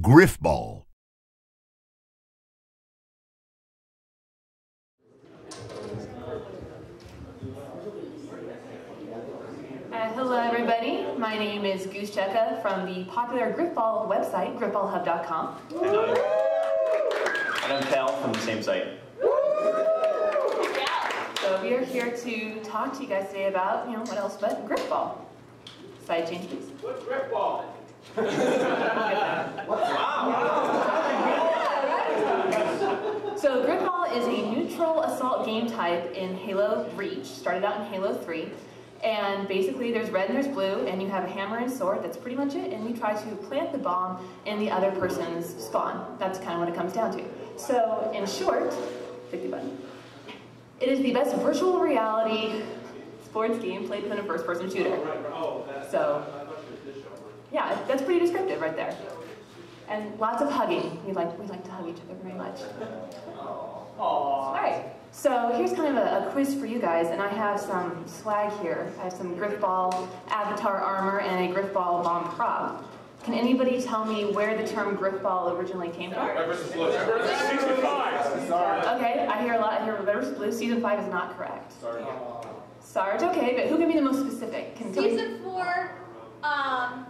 Grifball. Uh, hello, everybody. My name is Goose Cheka from the popular Grifball website, grifballhub.com. And I'm, and Kal from the same site. So we are here to talk to you guys today about, you know, what else but Grifball. Side change, please. What's Grifball? So Grifball is a neutral assault game type in Halo Reach. Started out in Halo 3. And basically there's red and there's blue, and you have a hammer and sword, that's pretty much it, and you try to plant the bomb in the other person's spawn. That's kind of what it comes down to. So, in short, 50 button. It is the best virtual reality sports game played within a first-person shooter. Oh, oh So- I thought you were this show. Yeah, that's pretty descriptive right there. And lots of hugging. We like we like to hug each other very much. All right. So here's kind of a, a quiz for you guys, and I have some swag here. I have some Grifball avatar armor and a Grifball bomb prop. Can anybody tell me where the term Grifball originally came from? Red versus Blue. Red versus 65. Sorry. Okay, I hear a lot. I hear Red vs. Blue. Season five is not correct. Sorry. Sarge, okay, but who can be the most specific? Can tell me- Season four, um,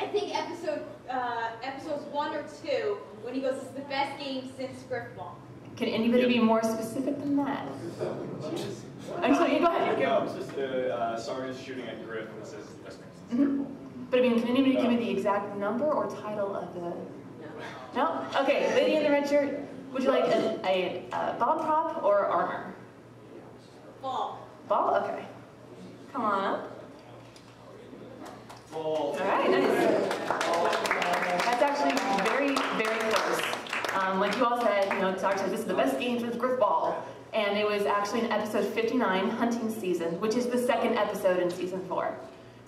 I think episode uh, episodes one or two, when he goes, "This is the best game since Grifball." Can anybody be more specific than that? I'm sorry. Go ahead. No, it's just the uh, Sarge shooting at Grif and it says best game since mm -hmm. But I mean, can anybody give me the exact number or title of the? No. Okay, lady in the red shirt. Would you like a, a, a bomb prop or armor? Ball. Ball. Okay. Come on up. All right. Nice. That's actually very, very close. Um, like you all said, you know, Sarge said this is the best game since Grif Ball. And it was actually in episode 59, hunting season, which is the second episode in season four.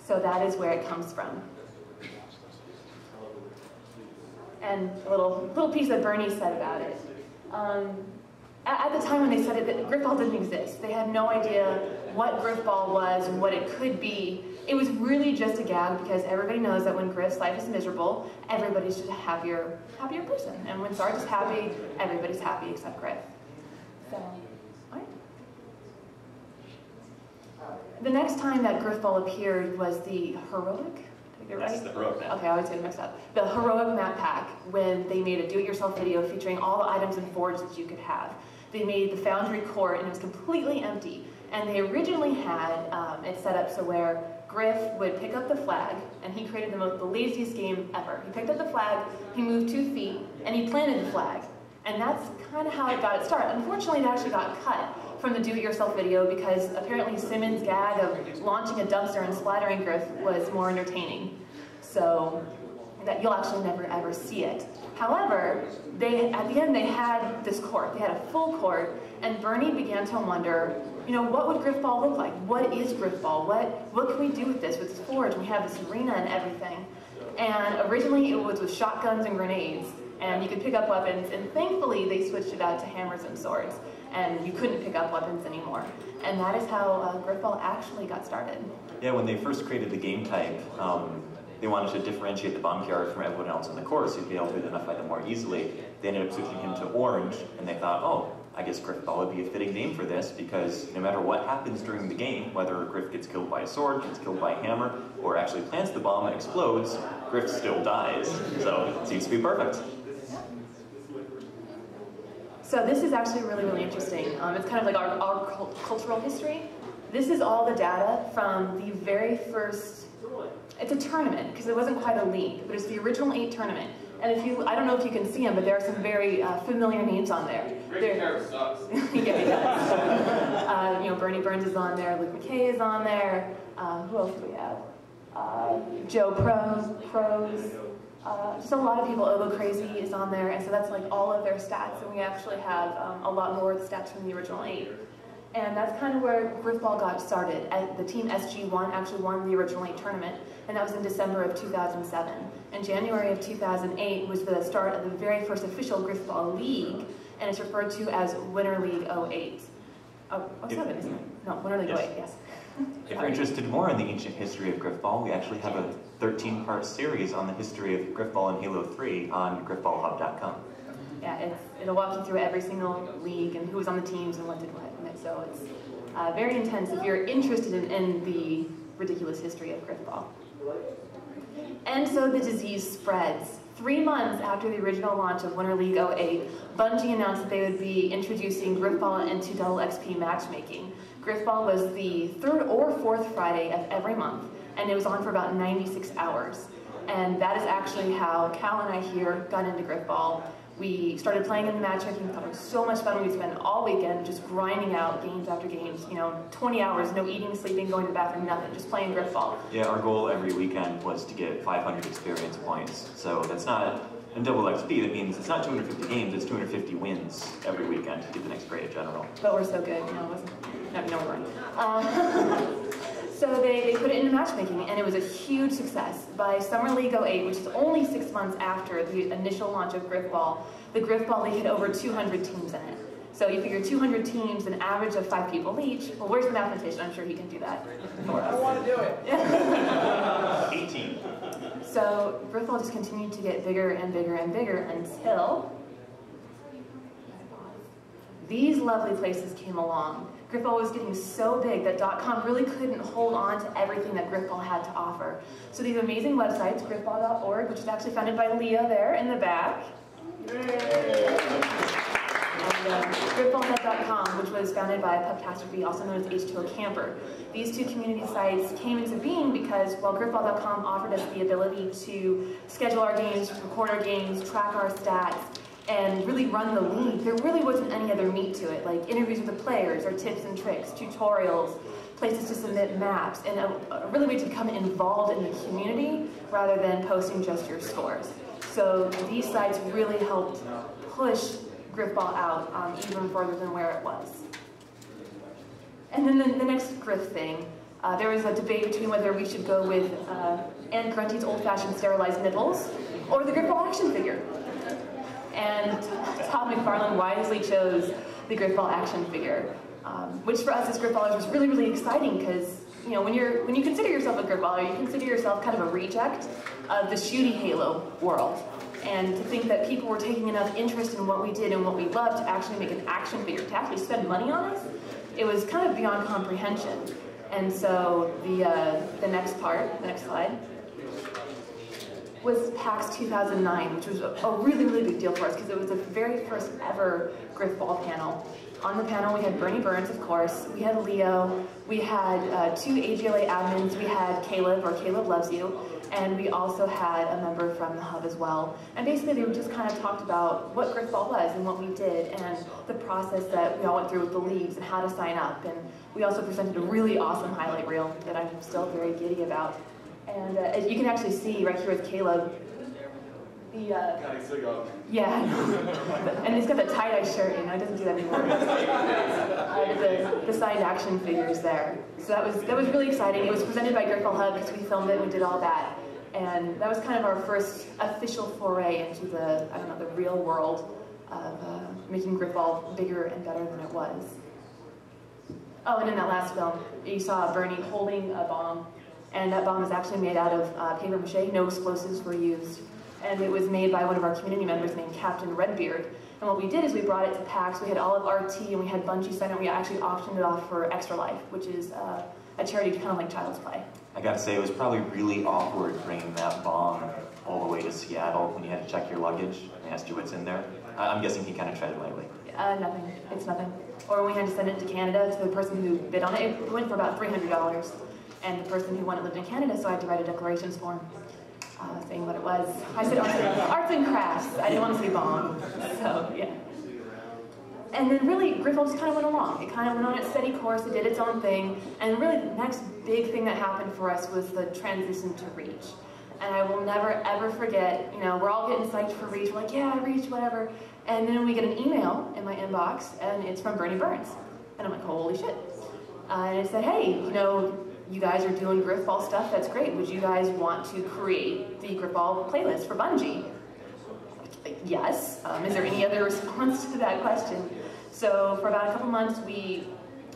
So that is where it comes from. And a little, little piece that Bernie said about it. Um, at, the time when they said it, Grifball didn't exist. They had no idea what Grifball was what it could be. It was really just a gag because everybody knows that when Grif's life is miserable, everybody's just a happier, happier person. And when Sarge is happy, everybody's happy except Grif. So, right. The next time that Grifball appeared was the heroic. Get That's the heroic map. Okay, I always get mixed up. The heroic map pack when they made a do-it-yourself video featuring all the items and forges that you could have. They made the foundry court and it was completely empty. And they originally had um, it set up so where Grif would pick up the flag, and he created the most the laziest game ever. He picked up the flag, he moved two feet, and he planted the flag. And that's kind of how it got its start. Unfortunately, it actually got cut from the do-it-yourself video because apparently Simmons' gag of launching a dumpster and splattering Grif was more entertaining. So that you'll actually never ever see it. However, they at the end they had this court. They had a full court, and Bernie began to wonder, you know, what would Grifball look like? What is Grifball? What what can we do with this? With this forge, we have this arena and everything. And originally it was with shotguns and grenades, and you could pick up weapons. And thankfully they switched it out to hammers and swords, and you couldn't pick up weapons anymore. And that is how uh, Grifball actually got started. Yeah, when they first created the game type, um, they wanted to differentiate the bomb carrier from everyone else in the course, you'd be able to identify them more easily. They ended up switching him to orange, and they thought, oh, I guess Grifball would be a fitting name for this because no matter what happens during the game, whether Grif gets killed by a sword, gets killed by a hammer, or actually plants the bomb and explodes, Grif still dies. So it seems to be perfect. So this is actually really, really interesting. Um, it's kind of like our, our cult- cultural history. This is all the data from the very first, it's a tournament, because it wasn't quite a league, but it's the original eight tournament. And if you, I don't know if you can see them, but there are some very uh, familiar names on there. There- sucks. yeah, he does. uh, you know, Bernie Burns is on there, Luke McKay is on there. Uh, who else do we have? Uh, Joe Pros, Pros. Uh, just a lot of people. Obo Crazy is on there, and so that's like all of their stats. And we actually have um, a lot more of the stats from the original eight. And that's kind of where Grifball got started. Uh, the team SG1 actually won the original eight tournament, and that was in December of 2007. And January of 2008 was the start of the very first official Grifball League, and it's referred to as Winter League 08. Oh, oh seven, isn't it? No, Winter League Yes. 08, yes. If you're interested more in the ancient history of Grifball, we actually have a 13-part series on the history of Grifball and Halo 3 on grifballhub.com. Yeah, it's, it'll walk you through every single league and who was on the teams and what did what. So it's uh, very intense if you're interested in, in the ridiculous history of Grifball. And so the disease spreads. Three months after the original launch of Winter League 08, Bungie announced that they would be introducing Grifball into Double XP matchmaking. Grifball was the third or fourth Friday of every month, and it was on for about 96 hours. And that is actually how Kal and I here got into Grifball. We started playing in the matchmaking, thought it was so much fun. We'd spend all weekend just grinding out games after games, you know, 20 hours, no eating, sleeping, going to the bathroom, nothing, just playing Grifball. Yeah, our goal every weekend was to get 500 experience points. So that's not, in double XP, that means it's not 250 games, it's 250 wins every weekend to get the next grade general. But we're so good, you know, it wasn't, no, no, we weren't. Um, so they, they put it into matchmaking, and it was a huge success. By Summer League 08, which is only six months after the initial launch of Grifball, the Grifball League had over 200 teams in it. So you figure 200 teams, an average of five people each. Well, where's the mathematician? I'm sure he can do that for us. I want to do it. 18. So Grifball just continued to get bigger and bigger and bigger until these lovely places came along. Grifball was getting so big that .com really couldn't hold on to everything that Grifball had to offer. So these amazing websites, grifball.org, which is actually founded by Leah there in the back, and which was founded by Pubcastrophe, also known as H2O Camper. These two community sites came into being because while grifball.com offered us the ability to schedule our games, record our games, track our stats, and really run the league, there really wasn't any other meat to it, like interviews with the players, or tips and tricks, tutorials, places to submit maps, and a, a really way to become involved in the community rather than posting just your scores. So these sites really helped push Grifball out um, even further than where it was. And then the, the next Griff thing, uh, there was a debate between whether we should go with uh, Anne Grunty's old-fashioned sterilized nipples or the Grifball action figure. And Todd McFarlane wisely chose the Grifball action figure, um, which for us as Grifballers was really, really exciting because you know when you're when you consider yourself a Grifballer, you consider yourself kind of a reject of the shooty Halo world. And to think that people were taking enough interest in what we did and what we loved to actually make an action figure, to actually spend money on us, it was kind of beyond comprehension. And so the uh, the next part, the next slide, was PAX 2009, which was a, really, really big deal for us because it was the very first ever Grifball panel. On the panel, we had Bernie Burns, of course, we had Leo, we had uh, two AGLA admins, we had Caleb, or Caleb Loves You, and we also had a member from the hub as well. And basically, they just kind of talked about what Grifball was and what we did, and the process that we all went through with the leagues and how to sign up. And we also presented a really awesome highlight reel that I'm still very giddy about. And uh, as you can actually see right here with Caleb, the uh, God, he's still going. yeah, and he's got the tie-dye shirt, you know, he doesn't do that anymore. uh, the, the signed action figures there. So that was that was really exciting. It was presented by Grifball Hub because we filmed it and we did all that. And that was kind of our first official foray into the, I don't know, the real world of uh, making Grifball bigger and better than it was. Oh, and in that last film, you saw Bernie holding a bomb, and that bomb is actually made out of uh, paper mache. No explosives were used and it was made by one of our community members named Captain Redbeard. And what we did is we brought it to PAX, we had all of RT, and we had Bungie Center, we actually auctioned it off for Extra Life, which is uh, a charity kind of like Child's Play. I gotta say, it was probably really awkward bringing that bomb all the way to Seattle when you had to check your luggage and asked you what's in there. I'm guessing he kind of treaded lightly. Uh, nothing, it's nothing. Or we had to send it to Canada to the person who bid on it, it went for about $300. And the person who won it lived in Canada, so I had to write a declarations form. Uh, saying what it was. I said arts and crafts. I didn't want to say bomb. So, yeah. And then really, Grifball just kind of went along. It kind of went on its steady course, it did its own thing, and really the next big thing that happened for us was the transition to Reach. And I will never ever forget, you know, we're all getting psyched for Reach, we're like, yeah, Reach, whatever. And then we get an email in my inbox, and it's from Bernie Burns. And I'm like, holy shit. Uh, and it said, hey, you know, you guys are doing Grifball stuff, that's great. Would you guys want to create the Grifball playlist for Bungie? Yes. Um, is there any other response to that question? So for about a couple months, we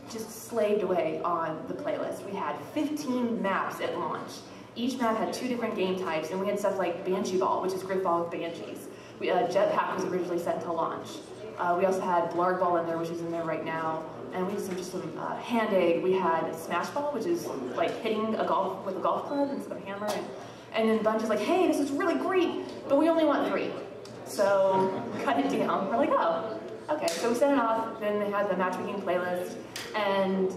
just slaved away on the playlist. We had 15 maps at launch. Each map had two different game types, and we had stuff like Banshee Ball, which is Grif Ball with Banshees. We, uh, Jetpack was originally set to launch. Uh, we also had Blarg Ball in there, which is in there right now. And we had some, just some uh, hand egg. We had Smash Ball, which is like hitting a golf with a golf club instead of a hammer. And, and then Bungie is like, hey, this is really great, but we only want three. So cut it down. We're like, oh, okay. So we sent it off. Then they had the matchmaking playlist, and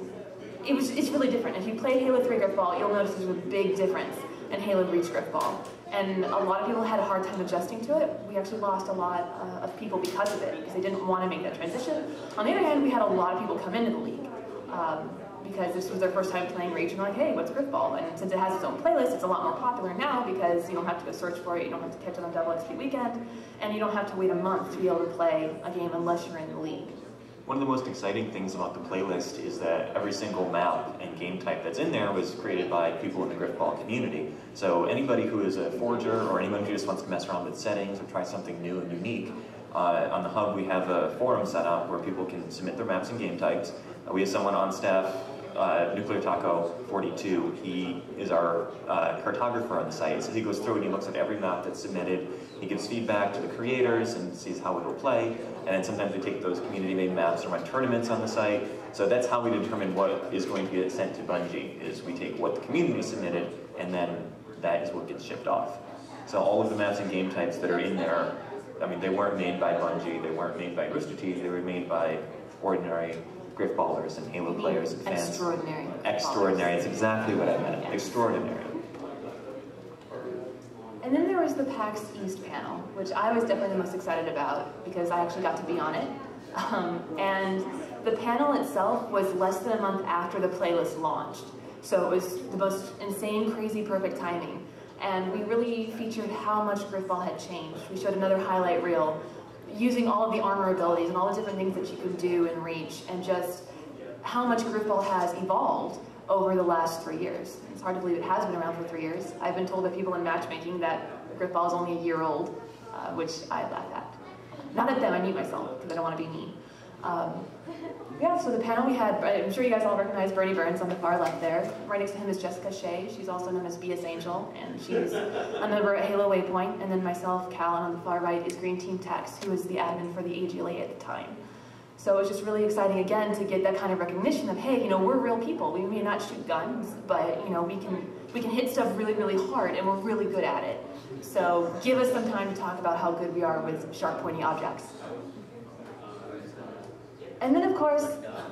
it was it's really different. If you played Halo 3 Grifball, you'll notice there's a big difference in Halo Reach Grifball. And a lot of people had a hard time adjusting to it. We actually lost a lot uh, of people because of it, because they didn't want to make that transition. On the other hand, we had a lot of people come into the league. Um, because this was their first time playing Reach, and like, hey, what's Grifball? And since it has its own playlist, it's a lot more popular now because you don't have to go search for it, you don't have to catch it on Double XP weekend, and you don't have to wait a month to be able to play a game unless you're in the league. One of the most exciting things about the playlist is that every single map and game type that's in there was created by people in the Grifball community. So anybody who is a forger or anyone who just wants to mess around with settings or try something new and unique, uh, on the hub we have a forum set up where people can submit their maps and game types. Uh, we have someone on staff uh, Nuclear Taco 42, he is our uh, cartographer on the site. So he goes through and he looks at every map that's submitted. He gives feedback to the creators and sees how it'll play. And then sometimes we take those community-made maps and run tournaments on the site. So that's how we determine what is going to get sent to Bungie, is we take what the community submitted and then that is what gets shipped off. So all of the maps and game types that are in there, I mean, they weren't made by Bungie, they weren't made by Rooster Teeth, they were made by ordinary Grifballers and Halo players and fans. Extraordinary. Extraordinary, it's exactly what I meant. Extraordinary. Was the PAX East panel, which I was definitely the most excited about because I actually got to be on it. Um, and the panel itself was less than a month after the playlist launched. So it was the most insane, crazy, perfect timing. And we really featured how much Grifball had changed. We showed another highlight reel using all of the armor abilities and all the different things that you can do and Reach and just how much Grifball has evolved over the last three years. It's hard to believe it has been around for three years. I've been told by people in matchmaking that Grifball is only a year old, uh, which I laugh at. Not at them, I mute myself because I don't want to be mean. Um, yeah, so the panel we had, I'm sure you guys all recognize Bernie Burns on the far left there. Right next to him is Jessica Shea. She's also known as BS Angel, and she's a member at Halo Waypoint. And then myself, Kal, and on the far right is Green Team Tex, who was the admin for the AGLA at the time. So it's just really exciting again to get that kind of recognition of, hey, you know, we're real people. We may not shoot guns, but you know, we can we can hit stuff really, really hard, and we're really good at it. So give us some time to talk about how good we are with sharp, pointy objects. And then of course,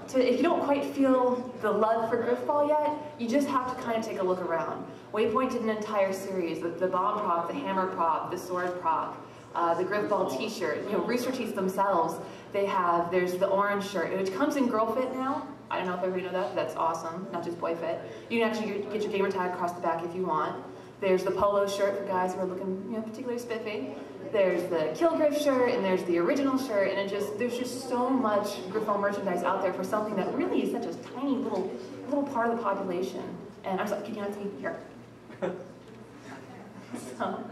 to, if you don't quite feel the love for Grifball yet, you just have to kind of take a look around. Waypoint did an entire series, the, the bomb prop, the hammer prop, the sword prop, uh, the Grifball t-shirt. You know, Rooster Teeth themselves, they have, there's the orange shirt, which comes in girl fit now. I don't know if everybody know that, that's awesome, not just boy fit. You can actually get your gamer tag across the back if you want. There's the polo shirt for guys who are looking, you know, particularly spiffy there's the Kill Grif shirt, and there's the original shirt, and it just there's just so much Grifball merchandise out there for something that really is such a tiny little little part of the population. And I'm sorry, can you not see here? so.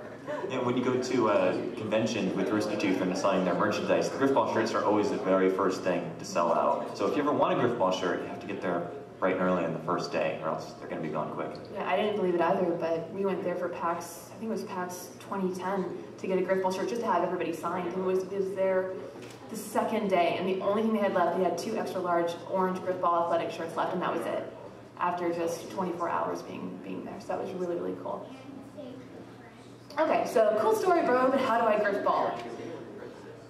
When you go to a convention with Rooster Teeth and assign their merchandise, the Grifball shirts are always the very first thing to sell out. So if you ever want a Grifball shirt, you have to get there bright and early on the first day, or else they're going to be gone quick. Yeah, I didn't believe it either, but we went there for PAX, I think it was PAX 2010, to get a Grifball shirt just to have everybody signed. And it was, it was there the second day, and the only thing they had left, they had two extra large orange Grifball athletic shirts left, and that was it. After just 24 hours being being there, so that was really really cool. Okay, so cool story, bro, but how do I Grifball?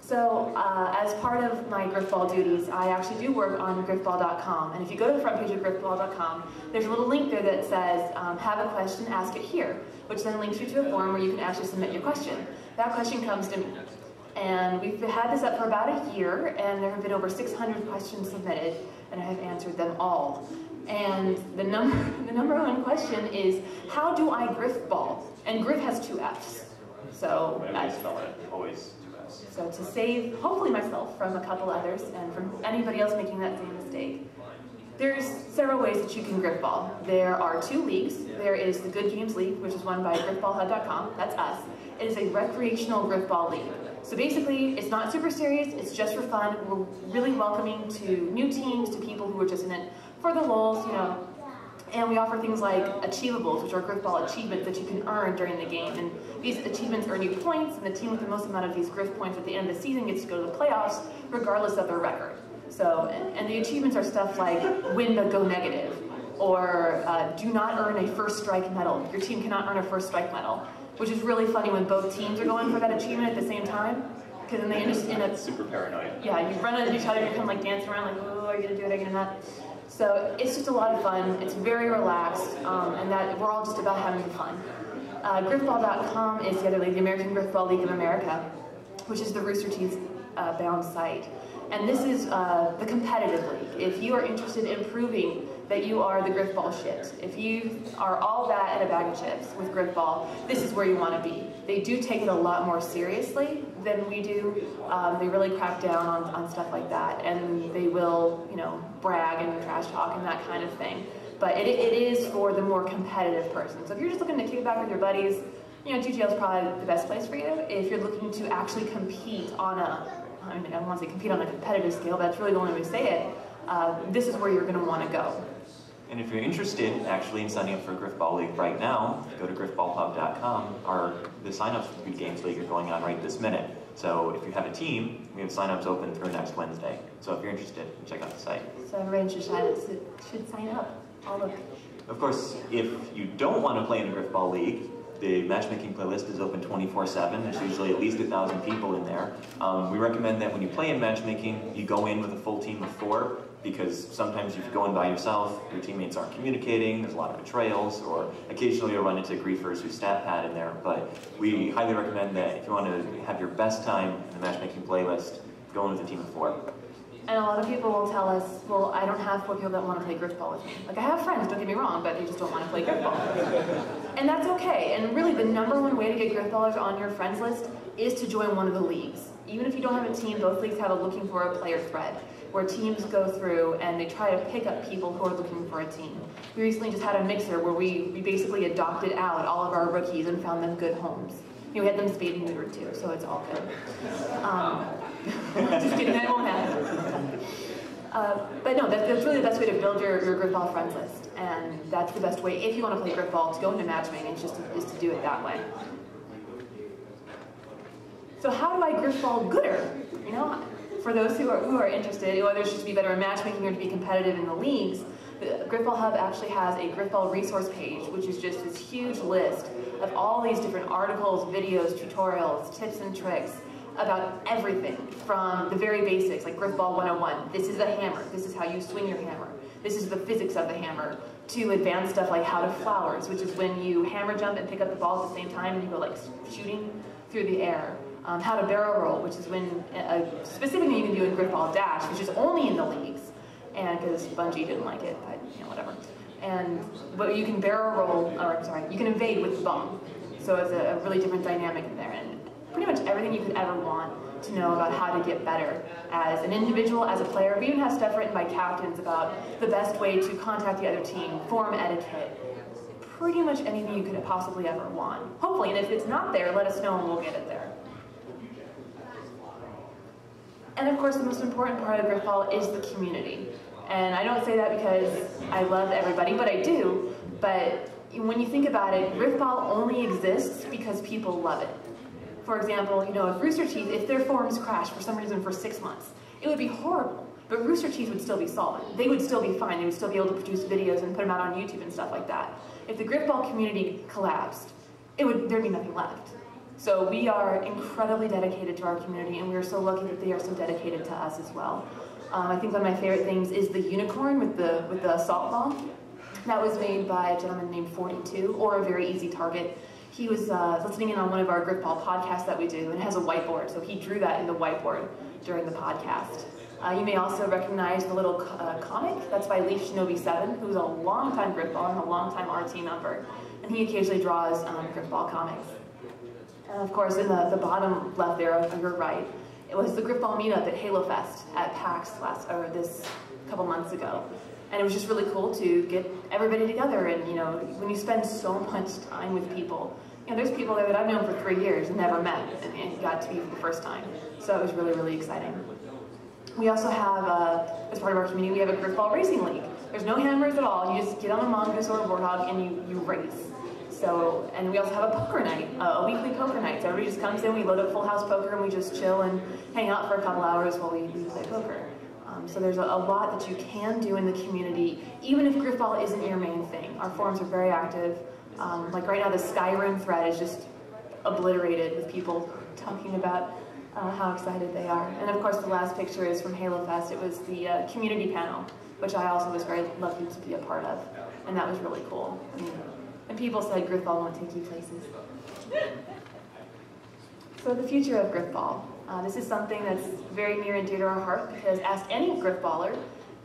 So uh, as part of my Grifball duties, I actually do work on grifball.com. And if you go to the front page of grifball.com, there's a little link there that says, um, have a question, ask it here, which then links you to a form where you can actually submit your question. That question comes to me. And we've had this up for about a year, and there have been over 600 questions submitted, and I have answered them all. And the number, the number one question is, how do I Grifball? And Grif has two Fs. So I spell it always so to save, hopefully myself, from a couple others and from anybody else making that same mistake, There's several ways that you can Grifball. There are two leagues. There is the Good Games League, which is run by grifballhub.com. That's us. It is a recreational Grifball league. So basically, it's not super serious, it's just for fun. We're really welcoming to new teams, to people who are just in it for the lulz, you know. And we offer things like achievables, which are grifball achievements that you can earn during the game. And these achievements earn you points, and the team with the most amount of these grif points at the end of the season gets to go to the playoffs, regardless of their record. So, and, and the achievements are stuff like win the go negative, or uh, do not earn a first strike medal. Your team cannot earn a first strike medal which is really funny when both teams are going for that achievement at the same time. Because then they just end up super paranoid. Yeah, you run into each other, you of like dancing around, like, oh, are you gonna do it? Are you gonna not? So it's just a lot of fun. It's very relaxed, um, and that we're all just about having fun. Uh, Grifball.com is the other league, the American Grifball League of America, which is the Rooster Teeth uh, bound site. And this is uh, the competitive league. If you are interested in proving that you are the Grifball shit, if you are all that and a bag of chips with Grifball, this is where you want to be. They do take it a lot more seriously than we do. Um, they really crack down on, on stuff like that, and they will, you know, brag and trash talk and that kind of thing. But it, it is for the more competitive person. So if you're just looking to kick back with your buddies, you know, GGL is probably the best place for you. If you're looking to actually compete on a I mean, I want to say compete on a competitive scale, that's really the only way to say it. Uh, this is where you're going to want to go. And if you're interested actually in signing up for Grifball League right now, go to grifballhub.com. Our, the signups for the Games League are going on right this minute. So if you have a team, we have signups open through next Wednesday. So if you're interested, check out the site. So everyone should. Should sign up. All of Of course, if you don't want to play in a Grifball League, the matchmaking playlist is open 24-7. There's usually at least a thousand people in there. Um, we recommend that when you play in matchmaking, you go in with a full team of four because sometimes you're going by yourself, your teammates aren't communicating, there's a lot of betrayals, or occasionally you'll run into griefers who stat pad in there. But we highly recommend that if you want to have your best time in the matchmaking playlist, go in with a team of four. And a lot of people will tell us, well, I don't have four people that want to play grifball with me. Like, I have friends, don't get me wrong, but they just don't want to play grifball. and that's okay. And really, the number one way to get grifballers on your friends list is to join one of the leagues. Even if you don't have a team, both leagues have a looking for a player thread where teams go through and they try to pick up people who are looking for a team. We recently just had a mixer where we, we basically adopted out all of our rookies and found them good homes. You know, we had them spayed and neutered too, so it's all good. Um, just kidding, that won't happen. Uh, but no, that's, that's, really the best way to build your, your Grifball friends list. And that's the best way, if you want to play Grifball, to go into matchmaking, is just to, is to do it that way. So how do I Grifball gooder? You know, for those who are, who are interested, whether it's just to be better in matchmaking or to be competitive in the leagues, the Grifball Hub actually has a Grifball resource page, which is just this huge list of all these different articles, videos, tutorials, tips and tricks, about everything from the very basics, like Grifball 101. This is a hammer. This is how you swing your hammer. This is the physics of the hammer. To advanced stuff like how to flowers, which is when you hammer jump and pick up the ball at the same time and you go like shooting through the air. Um, how to barrel roll, which is when uh, specific thing you can do in Grifball Dash, which is only in the leagues, and because Bungie didn't like it, but you know whatever. And but you can barrel roll, or I'm sorry, you can evade with the bomb. So it's a, a really different dynamic in there. And pretty much everything you could ever want to know about how to get better as an individual, as a player. We even have stuff written by captains about the best way to contact the other team, form etiquette, pretty much anything you could possibly ever want. Hopefully, and if it's not there, let us know and we'll get it there. And of course, the most important part of Grifball is the community. And I don't say that because I love everybody, but I do. But when you think about it, Grifball only exists because people love it. For example, you know, if Rooster Teeth, if their forums crashed for some reason for six months, it would be horrible. But Rooster Teeth would still be solid. They would still be fine. They would still be able to produce videos and put them out on YouTube and stuff like that. If the Grifball community collapsed, it would there'd be nothing left. So we are incredibly dedicated to our community, and we are so lucky that they are so dedicated to us as well. Um, I think one of my favorite things is the unicorn with the with the assault bomb. That was made by a gentleman named 42, or a very easy target he was uh, listening in on one of our Grifball podcasts that we do and has a whiteboard, so he drew that in the whiteboard during the podcast. Uh, you may also recognize the little uh, comic. That's by Leaf Shinobi 7, who's a longtime Grifball and a longtime RT member. And he occasionally draws um, Grifball comics. And of course, in the, the bottom left there on your right, it was the Grifball meetup at Halo Fest at PAX last, or this couple months ago. And it was just really cool to get everybody together. And you know, when you spend so much time with people, you know, there's people there that I've known for three years and never met, and, and got to meet for the first time. So it was really, really exciting. We also have, uh, as part of our community, we have a Grifball Racing League. There's no hammers at all. You just get on a mongoose or a warthog and you, you race. So, and we also have a poker night, uh, a weekly poker night. So everybody just comes in, we load up full house poker, and we just chill and hang out for a couple hours while we, play poker. Um, so there's a, a, lot that you can do in the community, even if Grifball isn't your main thing. Our forums are very active. Um, like right now, the Skyrim thread is just obliterated with people talking about uh, how excited they are. And of course, the last picture is from Halo Fest. It was the uh, community panel, which I also was very lucky to be a part of. And that was really cool. I mean, and people said Grifball won't take you places. so the future of Grifball. Uh, this is something that's very near and dear to our heart because ask any Grifballer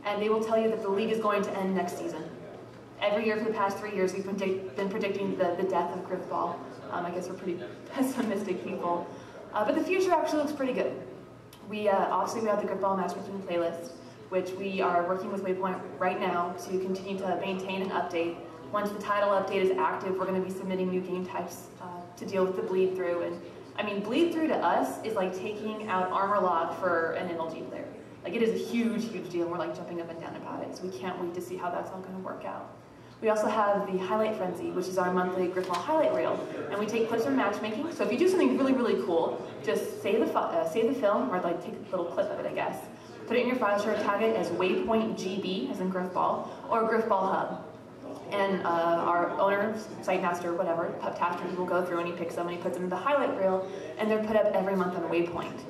and they will tell you that the league is going to end next season. Every year for the past three years, we've predict, been predicting the, the death of Grifball. Um, I guess we're pretty pessimistic people. Uh, but the future actually looks pretty good. We uh, obviously we have the Grifball matchmaking playlist, which we are working with Waypoint right now to continue to maintain and update. Once the title update is active, we're going to be submitting new game types uh, to deal with the bleed through. And I mean, bleed through to us is like taking out armor log for an MLG player. Like it is a huge, huge deal. We're like jumping up and down about it. So we can't wait to see how that's all going to work out. We also have the Highlight Frenzy, which is our monthly Grifball highlight reel. And we take clips from matchmaking. So if you do something really, really cool, just save the, uh, save the film, or like take a little clip of it, I guess. Put it in your file share, tag it as Waypoint GB, as in Grifball, or Grifball Hub. And uh, our owner, site master, whatever, Pup Taster, will go through and he picks them and he puts them in the highlight reel, and they're put up every month on Waypoint.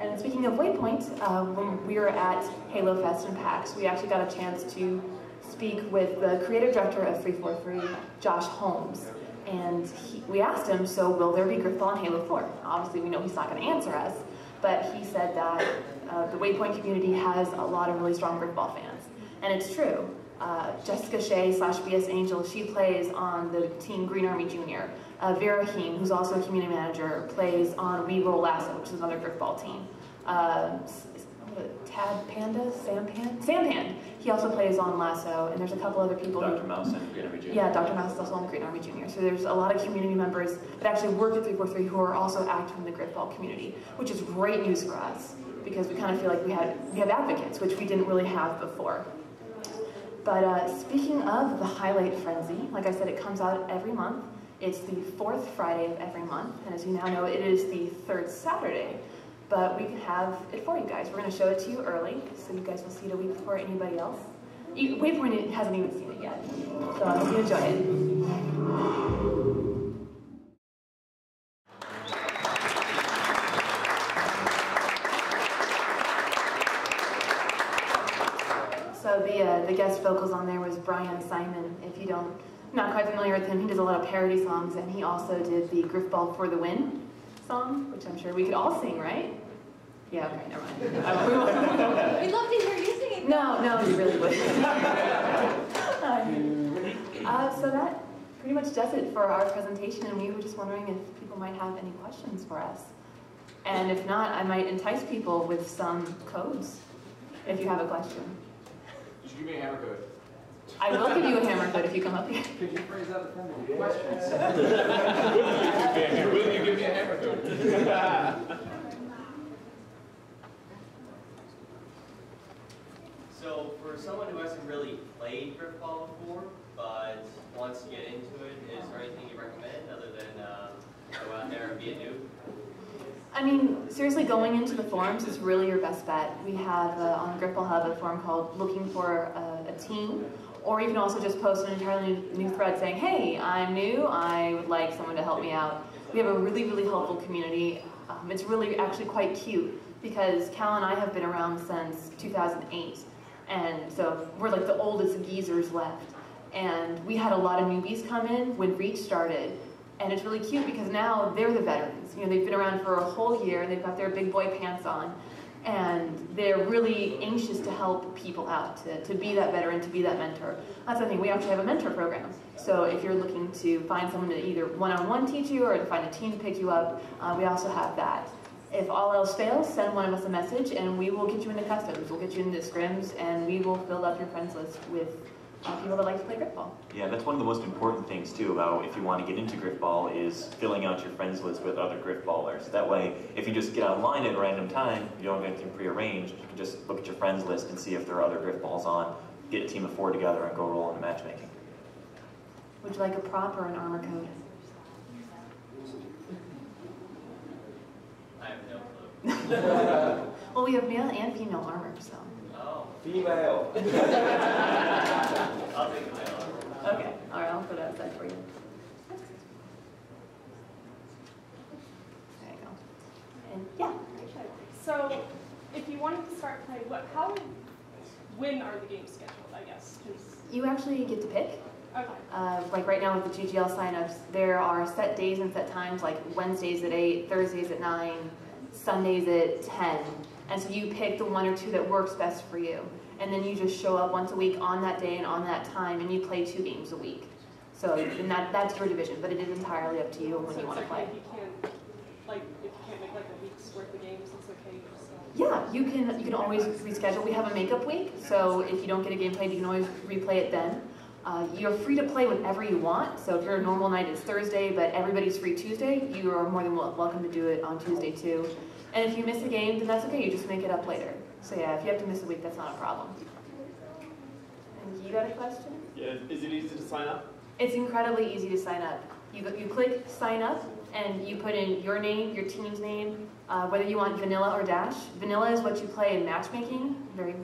And speaking of Waypoint, uh, when we were at Halo Fest in PAX, we actually got a chance to speak with the creative director of 343, Josh Holmes. And he, we asked him, so will there be Grifball in Halo 4? Obviously, we know he's not going to answer us, but he said that uh, the Waypoint community has a lot of really strong Grifball fans. And it's true. Uh, Jessica Shea slash BS Angel, she plays on the team Green Army Junior. Uh, Vera Heen, who's also a community manager, plays on We Roll Lasso, which is another Grifball team. Uh, Tad Panda, Sampan, Sampan. He also plays on Lasso, and there's a couple other people. Dr. Mouse and Green Army Junior. Yeah, Dr. Mouse is also on Green Army Junior. So there's a lot of community members that actually work at 343 who are also active in the Grifball community, which is great news for us because we kind of feel like we have we have advocates, which we didn't really have before. But uh, speaking of the highlight frenzy, like I said, it comes out every month. It's the fourth Friday of every month, and as you now know, it is the third Saturday but we have it for you guys. We're going to show it to you early, so you guys will see it a week before anybody else. Waypoint hasn't even seen it yet, so I hope you enjoy it. So the uh, the guest vocals on there was Brian Simon. If you don't not quite familiar with him, he does a lot of parody songs, and he also did the Grifball for the Win song, which I'm sure we could all sing, right? Yeah, okay, never mind. We'd love to hear you singing. No, no, you really would. uh, so that pretty much does it for our presentation, and we were just wondering if people might have any questions for us. And if not, I might entice people with some codes, if you have a question. Just give me a hammer code. I will give you a hammer code if you come up here. Could you phrase out the form of questions? Will you give me a hammer code? So for someone who hasn't really played Grifball before, but wants to get into it, is there anything you recommend other than uh, go out there and be a noob? I mean, seriously, going into the forums is really your best bet. We have uh, on Grifball Hub a forum called Looking for a, a Team, or you can also just post an entirely new thread saying, hey, I'm new, I would like someone to help me out. We have a really, really helpful community. Um, it's really actually quite cute because Kal and I have been around since 2008. And so we're like the oldest geezers left. And we had a lot of newbies come in when Reach started. And it's really cute because now they're the veterans. You know, they've been around for a whole year they've got their big boy pants on. And they're really anxious to help people out, to, to be that veteran, to be that mentor. That's the thing, we actually have a mentor program. So if you're looking to find someone to either one-on-one -on -one teach you or to find a team to pick you up, uh, we also have that. If all else fails, send one of us a message and we will get you into customs. We'll get you into scrims and we will fill up your friends list with uh, people that like to play Grifball. Yeah, that's one of the most important things too about if you want to get into Grifball is filling out your friends list with other Grifballers. That way, if you just get online at a random time, you don't have anything prearranged, you can just look at your friends list and see if there are other Grifballs on, get a team of four together and go roll into matchmaking. Would you like a prop or an armor code? I have no clue. Well, we have male and female armor, so. Female. I'll take the mail. Okay, all right, I'll put it outside for you. There you go. And yeah, So, if you wanted to start playing, what, how, when are the games scheduled, I guess? 'Cause- you actually get to pick. okay, Uh, like right now with the GGL signups, there are set days and set times, like Wednesdays at 8, Thursdays at 9, Sundays at 10. And so you pick the one or two that works best for you. And then you just show up once a week on that day and on that time, and you play two games a week. So and that, that's your division, but it is entirely up to you when so you want to okay play. if you can't, like, if you can't make like a week's worth of games, it's okay, Yeah, you can, you can always reschedule. We have a makeup week, so if you don't get a game played, you can always replay it then. Uh, you're free to play whenever you want, so if your normal night is Thursday, but everybody's free Tuesday, you are more than welcome to do it on Tuesday too. And if you miss a game, then that's okay, you just make it up later. So yeah, if you have to miss a week, that's not a problem. And you got a question? Yeah, is it easy to sign up? It's incredibly easy to sign up. You, go- you click sign up and you put in your name, your team's name, uh, whether you want vanilla or dash. Vanilla is what you play in matchmaking, very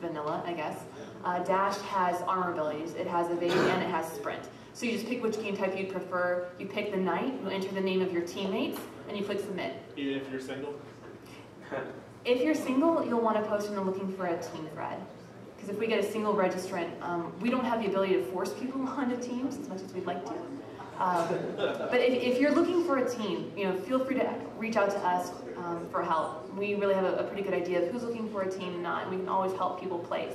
vanilla, I guess. Uh, dash has armor abilities. It has evade and it has sprint. So you just pick which game type you'd prefer. You pick the night, you enter the name of your teammates, and you click submit. Even if you're single? If you're single, you'll want to post in the looking for a team thread. Because if we get a single registrant, um, we don't have the ability to force people onto teams as much as we'd like to. Um, but if, if you're looking for a team, you know, feel free to reach out to us um, for help. We really have a, a pretty good idea of who's looking for a team and not, and we can always help people place.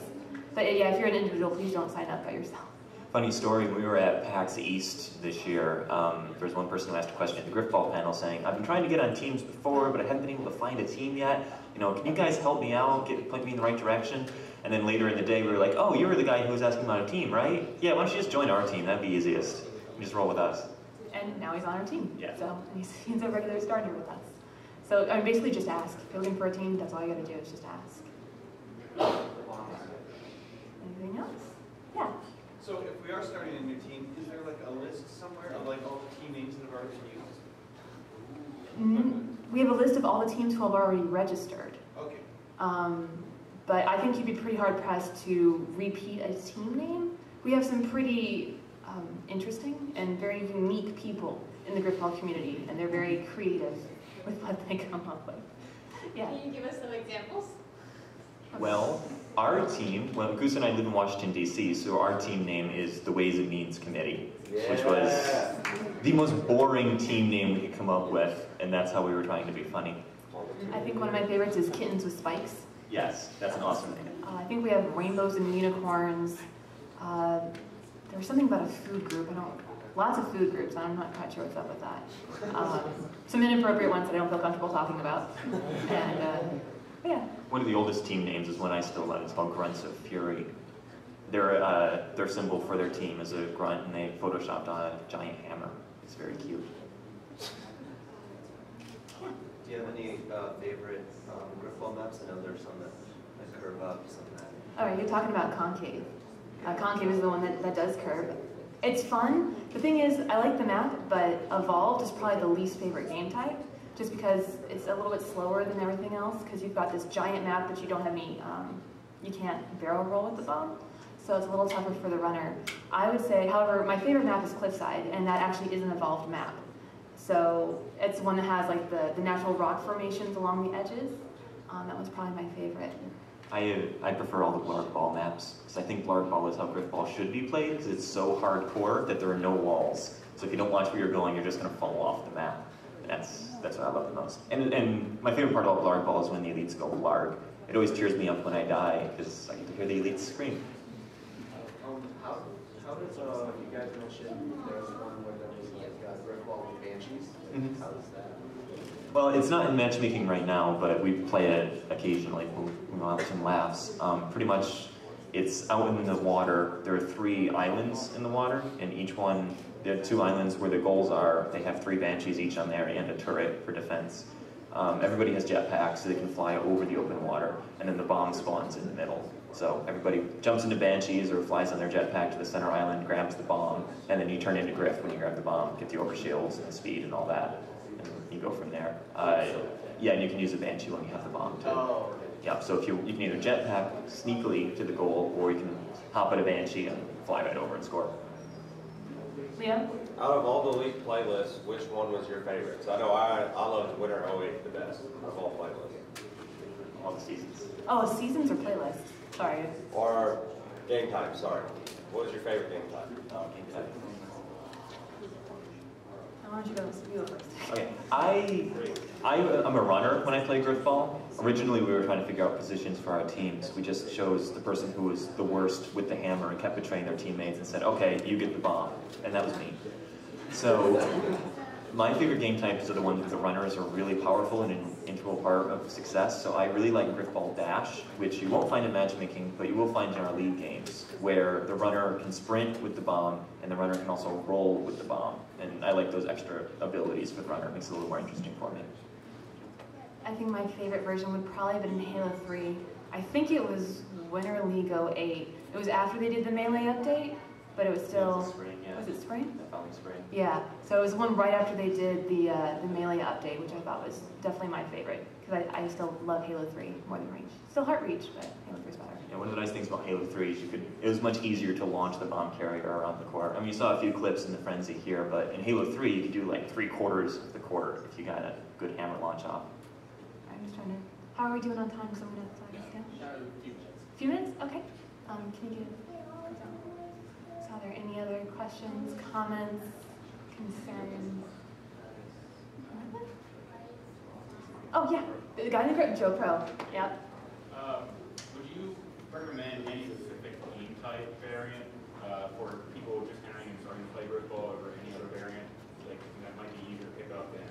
But yeah, if you're an individual, please don't sign up by yourself. Funny story, when we were at PAX East this year, um, there was one person who asked a question at the Grifball panel saying, I've been trying to get on teams before, but I haven't been able to find a team yet. You know, can you guys help me out, get, point me in the right direction? And then later in the day, we were like, oh, you were the guy who was asking about a team, right? Yeah, why don't you just join our team? That'd be easiest. You just roll with us. And now he's on our team. Yeah. So he's, he's a regular starter with us. So I mean, basically just ask. If you're looking for a team, that's all you gotta do is just ask. Anything else? Yeah. So if we are starting a new team, is there like a list somewhere of like all the team names that have already been used? Mm, We have a list of all the teams who have already registered. Okay. Um, but I think you'd be pretty hard pressed to repeat a team name. We have some pretty um, interesting and very unique people in the Grifball community, and they're very creative with what they come up with. Yeah. Can you give us some examples? Well, our team, well, Goose and I live in Washington, D.C., so our team name is the Ways and Means Committee, which was the most boring team name we could come up with, and that's how we were trying to be funny. I think one of my favorites is Kittens with Spikes. Yes, that's an awesome name. Uh, I think we have rainbows and unicorns. Uh, there was something about a food group. I don't. Lots of food groups. I'm not quite sure what's up with that. Um, some inappropriate ones that I don't feel comfortable talking about. And uh, but yeah, One of the oldest team names is one I still love. It's called Grunts of Fury. Their, uh, their symbol for their team is a grunt, and they photoshopped on a giant hammer. It's very cute. Do you have any uh, favorite um, Grifball maps? I know there's some that, that curve up, some that. all right. You're talking about concave. Uh, concave is the one that, that does curve. It's fun. The thing is, I like the map, but evolved is probably the least favorite game type, just because it's a little bit slower than everything else. Because you've got this giant map, but you don't have any. Um, you can't barrel roll with the bomb, so it's a little tougher for the runner. I would say, however, my favorite map is Cliffside, and that actually is an evolved map. So it's one that has like the, the natural rock formations along the edges. Um, that was probably my favorite. I, uh, I prefer all the Blarg Ball maps, because I think Blarg Ball is how Grifball should be played, because it's so hardcore that there are no walls. So if you don't watch where you're going, you're just going to fall off the map. That's, that's what I love the most. And, and my favorite part about Blarg Ball is when the elites go Blarg. It always cheers me up when I die, because I get to hear the elites scream. Um, how, how does, uh, you guys mentioned there's one where there was like uh, Grifball with Banshees? Mhm. How does that? Well, it's not in matchmaking right now, but we play it occasionally. We we want some laughs. Um, pretty much, it's out in the water. There are three islands in the water, and each one, there are two islands where the goals are. They have three banshees each on there and a turret for defense. Um, everybody has jetpacks, so they can fly over the open water, and then the bomb spawns in the middle. So everybody jumps into banshees or flies on their jetpack to the center island, grabs the bomb, and then you turn into Grif when you grab the bomb, get the overshields and speed and all that, and you go from there. Uh, yeah, and you can use a banshee when you have the bomb too. Oh, Yeah, so if you, you can either jetpack sneakily to the goal, or you can hop at a banshee and fly right over and score. Leo? Out of all the league playlists, which one was your favorite? 'Cause I know I, I loved Winter 08 the best of all playlists. All the seasons. Oh, seasons or playlists? Sorry. Or game time, sorry. What was your favorite game time? Um, game type. Why don't you go, you go first? Okay, I, I, I'm a runner when I play Grifball. Originally, we were trying to figure out positions for our teams. We just chose the person who was the worst with the hammer and kept betraying their teammates and said, okay, you get the bomb. And that was me. So, my favorite game types are the ones where the runners are really powerful and an integral part of success. So I really like Grifball Dash, which you won't find in matchmaking, but you will find in our league games, where the runner can sprint with the bomb, and the runner can also roll with the bomb. And I like those extra abilities for the runner. It makes it a little more interesting for me. I think my favorite version would probably have been Halo 3. I think it was Winter League 08. It was after they did the Melee update, but it was Yeah, still... it's spring, yeah. Was it spring? Spring. Yeah, so it was one right after they did the, uh, the Melee update, which I thought was definitely my favorite. Because I, I still love Halo 3 more than Reach. Still Heart Reach, but Halo 3 is better. Yeah, one of the nice things about Halo 3 is you could, it was much easier to launch the bomb carrier around the court. I mean, you saw a few clips in the Frenzy here, but in Halo 3, you could do like three quarters of the quarter if you got a good hammer launch off. I'm just trying to... How are we doing on time? So we're going to have to go. Uh, a few minutes. Okay. Um, can you give... So are there any other questions, comments, concerns? Oh, yeah. The guy in the group, Joe Pro. Yep. Um, would you recommend any specific game type variant uh, for people just entering and starting to play Grifball over any other variant? Like, that might be easier to pick up and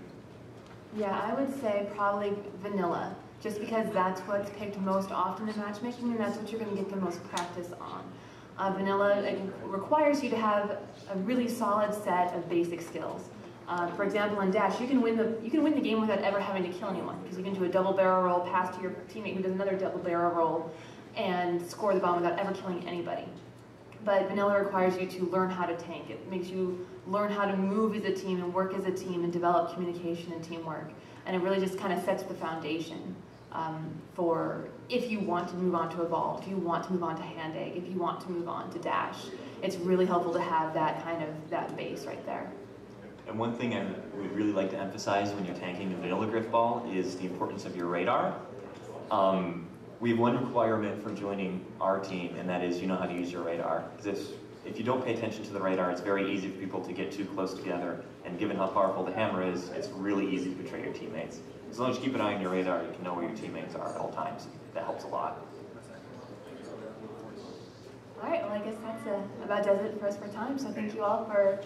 Yeah, I would say probably vanilla, just because that's what's picked most often in matchmaking, and that's what you're going to get the most practice on. Uh, vanilla requires you to have a really solid set of basic skills. Uh, for example, in Dash, you can win the you can win the game without ever having to kill anyone because you can do a double barrel roll, pass to your teammate who does another double barrel roll, and score the bomb without ever killing anybody. But vanilla requires you to learn how to tank. It makes you learn how to move as a team and work as a team and develop communication and teamwork. And it really just kind of sets the foundation um, for if you want to move on to Evolve, if you want to move on to Hand Egg, if you want to move on to Dash. It's really helpful to have that kind of that base right there. And one thing I would really like to emphasize when you're tanking a vanilla grifball is the importance of your radar. Um, we have one requirement for joining our team, and that is you know how to use your radar. Because if you don't pay attention to the radar, it's very easy for people to get too close together. And given how powerful the hammer is, it's really easy to betray your teammates. As long as you keep an eye on your radar, you can know where your teammates are at all times. That helps a lot. All right, well, I guess that's uh about does it for us for time. So thank you all for.